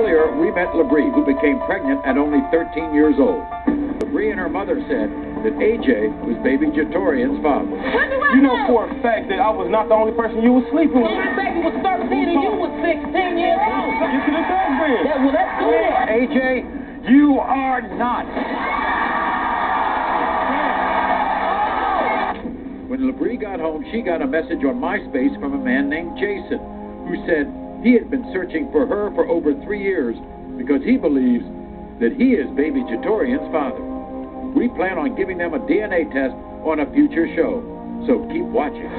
Bree met LaBree, who became pregnant at only 13 years old. LaBree and her mother said that AJ was baby Jatorian's father. What do I You know for a fact that I was not the only person you was sleeping with. My baby was 13 and you was 16 years old. Get to the test then. Yeah, well, let's do it. AJ, you are not. When LaBree got home, she got a message on MySpace from a man named Jason, who said he had been searching for her for over three years because he believes that he is baby Jatorian's father. We plan on giving them a DNA test on a future show, so keep watching.